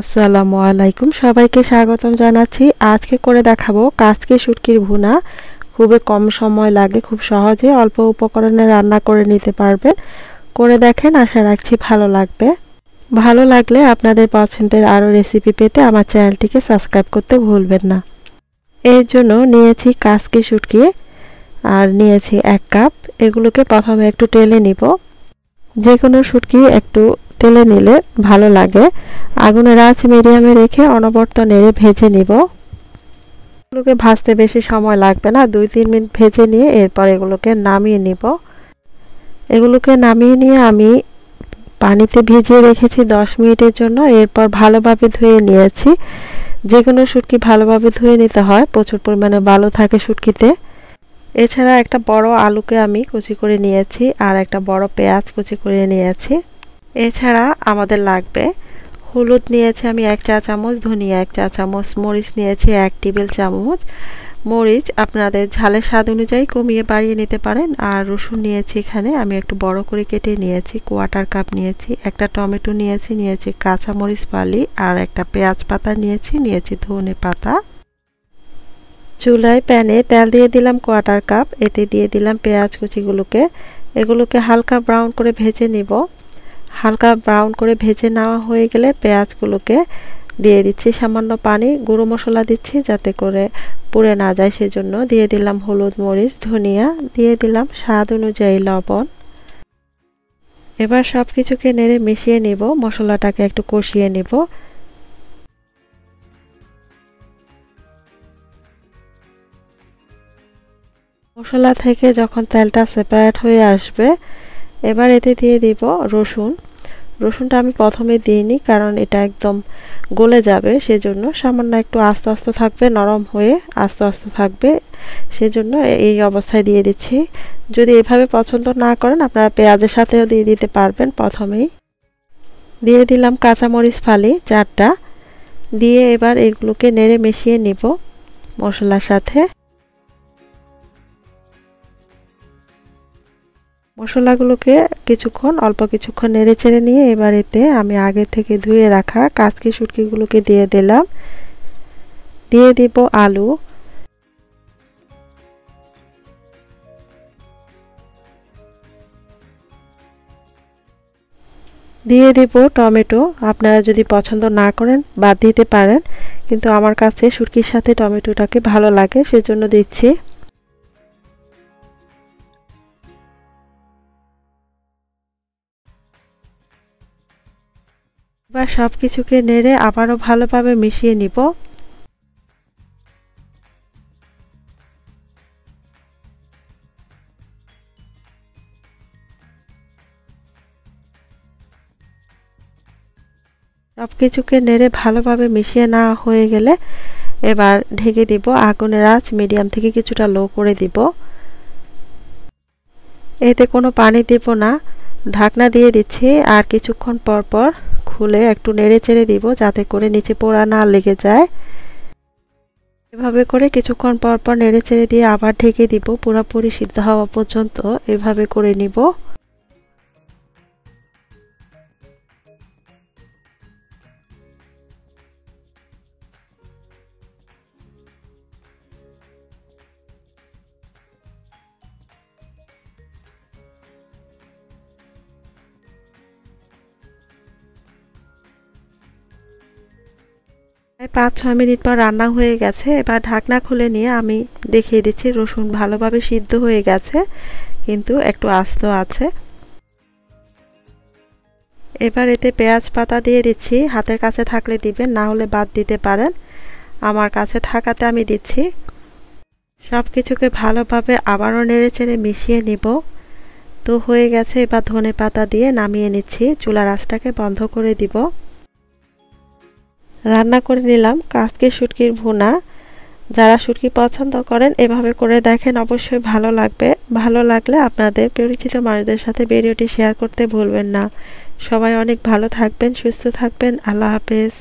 আসসালামু আলাইকুম। সবাইকে স্বাগতম জানাচ্ছি। আজকে করে দেখাবো কাচকি শুটকির ভুনা। খুবই কম সময় লাগে, খুব সহজে অল্প উপকরণে রান্না করে নিতে পারবেন। করে দেখেন, আশা রাখছি ভালো লাগবে। ভালো লাগলে আপনাদের পছন্দের আরও রেসিপি পেতে আমার চ্যানেলটিকে সাবস্ক্রাইব করতে ভুলবেন না। এর জন্য নিয়েছি কাচকি শুটকি আর নিয়েছি এক কাপ। এগুলোকে প্রথমে একটু টেলে নিব। যে কোনো শুটকি একটু টেলে নিলে ভালো লাগে। আগুনের আঁচ মিডিয়ামে রেখে অনবর্ত নেড়ে ভেজে নিব। এগুলোকে ভাজতে বেশি সময় লাগবে না, দুই তিন মিনিট ভেজে নিয়ে এরপর এগুলোকে নামিয়ে নিব। এগুলোকে নামিয়ে নিয়ে আমি পানিতে ভিজিয়ে রেখেছি দশ মিনিটের জন্য। এরপর ভালোভাবে ধুয়ে নিয়েছি। যে কোনো শুটকি ভালোভাবে ধুয়ে নিতে হয়, প্রচুর পরিমাণে বালু থাকে শুটকিতে। এছাড়া একটা বড় আলুকে আমি কুচি করে নিয়েছি আর একটা বড় পেঁয়াজ কুচি করে নিয়েছি। এছাড়া আমাদের লাগবে হলুদ নিয়েছি আমি এক চা চামচ, ধনিয়া এক চা চামচ, মরিচ নিয়েছি এক টেবিল চামচ। মরিচ আপনাদের ঝালের স্বাদ অনুযায়ী কমিয়ে বাড়িয়ে নিতে পারেন। আর রসুন নিয়েছি এখানে, আমি একটু বড় করে কেটে নিয়েছি কোয়াটার কাপ নিয়েছি, একটা টমেটো নিয়েছি নিয়েছি কাঁচা মরিচ পালি আর একটা পেঁয়াজ পাতা নিয়েছি নিয়েছি ধনে পাতা। চুলায় প্যানে তেল দিয়ে দিলাম কোয়াটার কাপ এতে দিয়ে দিলাম পেঁয়াজ কুচিগুলোকে। এগুলোকে হালকা ব্রাউন করে ভেজে নিব। হালকা ব্রাউন করে ভেজে নেওয়া হয়ে গেলে পেঁয়াজগুলোকে দিয়ে দিচ্ছি, সামান্য পানি, গুঁড়ো মশলা দিচ্ছি যাতে করে পুড়ে না যায় সেজন্য। দিয়ে দিলাম হলুদ মরিচ, ধনিয়া, দিয়ে দিলাম স্বাদ অনুযায়ী লবণ। এবার সব কিছুকে নেড়ে মিশিয়ে নিব, মশলাটাকে একটু কষিয়ে নিব। মশলা থেকে যখন তেলটা সেপারেট হয়ে আসবে এবার এতে দিয়ে দিব রসুন। রসুনটা আমি প্রথমে দিইনি কারণ এটা একদম গলে যাবে, সেজন্য সামান্য একটু আস্তে আস্তে থাকবে, নরম হয়ে আস্তে আস্তে থাকবে, সেজন্য এই অবস্থায় দিয়ে দিচ্ছি। যদি এভাবে পছন্দ না করেন, আপনারা পেঁয়াজের সাথেও দিয়ে দিতে পারবেন প্রথমেই। দিয়ে দিলাম কাঁচামরিচ ফালি চারটা। দিয়ে এবার এগুলোকে নেড়ে মিশিয়ে নিব মশলার সাথে। মশলাগুলোকে কিছুক্ষণ, অল্প কিছুক্ষণ নেড়ে চেড়ে নিয়ে এবার এতে আমি আগে থেকে ধুয়ে রাখা কাচকি শুটকিগুলোকে দিয়ে দিলাম। দিয়ে দিব আলু। দিয়ে দিব টমেটো। আপনারা যদি পছন্দ না করেন, বাদ দিতে পারেন। কিন্তু আমার কাছে শুটকির সাথে টমেটোটাকে ভালো লাগে, সেজন্য দিচ্ছি। এবার সব কিছুকে নেড়ে আবারও ভালোভাবে মিশিয়ে নিব। সব কিছুকে নেড়ে ভালোভাবে মিশিয়ে না হয়ে গেলে এবার ঢেকে দিব আগুনের আঁচ, মিডিয়াম থেকে কিছুটা লো করে দিব। এতে কোনো পানি দিব না। ঢাকনা দিয়ে দিচ্ছি আর কিছুক্ষণ পর পর খুলে একটু নেড়ে চেড়ে দিব যাতে করে নিচে পোড়া না লেগে যায়। এভাবে করে কিছুক্ষণ পর পর নেড়ে চেড়ে দিয়ে আবার ঢেকে দিব। পুরোপুরি সিদ্ধ হওয়া পর্যন্ত এভাবে করে নিব। পাঁচ ছয় মিনিট পর রান্না হয়ে গেছে। এবার ঢাকনা খুলে নিয়ে আমি দেখিয়ে দিচ্ছি, রসুন ভালোভাবে সিদ্ধ হয়ে গেছে, কিন্তু একটু আস্ত আছে। এবার এতে পেঁয়াজ পাতা দিয়ে দিচ্ছি। হাতের কাছে থাকলে দিবেন, না হলে বাদ দিতে পারেন। আমার কাছে থাকাতে আমি দিচ্ছি। সব কিছুকে ভালোভাবে আবারও নেড়ে চেড়ে মিশিয়ে নিব। তো হয়ে গেছে, এবার ধনে পাতা দিয়ে নামিয়ে নিচ্ছি। চুলা রাসটাকে বন্ধ করে দিব। রান্না করে নিলাম। কাজকে সুটকির ভুনা। যারা শুটকি পছন্দ করেন, এভাবে করে দেখেন অবশ্যই ভালো লাগবে। ভালো লাগলে আপনাদের পরিচিত মানুষদের সাথে ভিডিওটি শেয়ার করতে ভুলবেন না। সবাই অনেক ভালো থাকবেন, সুস্থ থাকবেন। আল্লাহ হাফেজ।